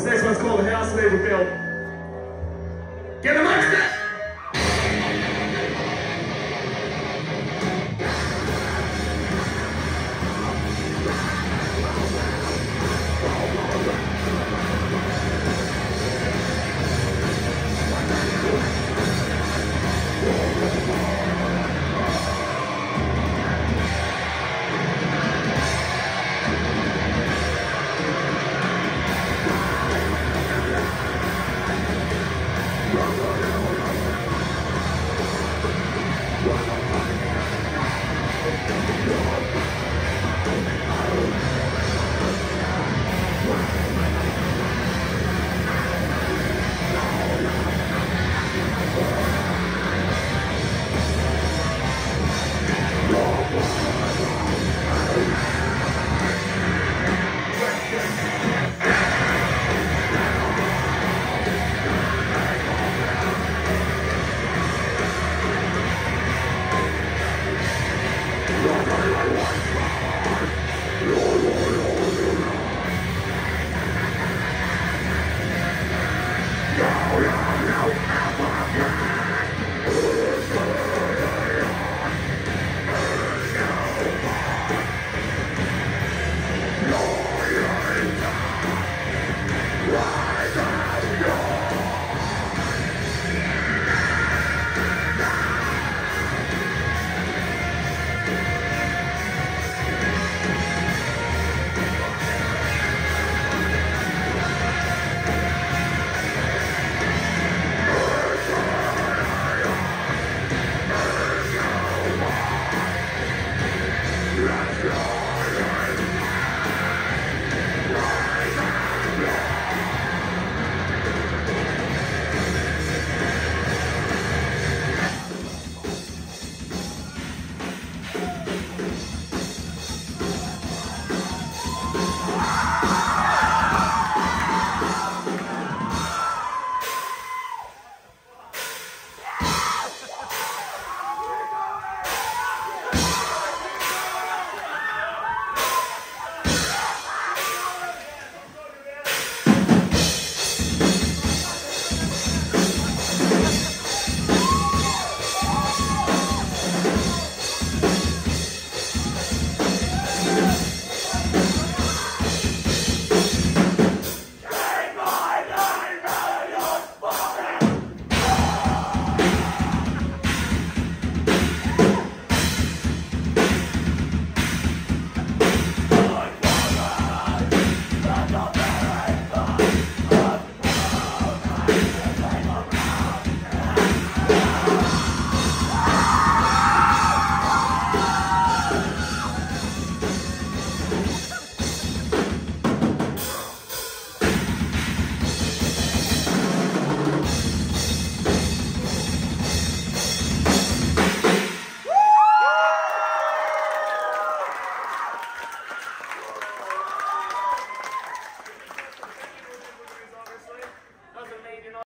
This next one's called The House We've Built. Get them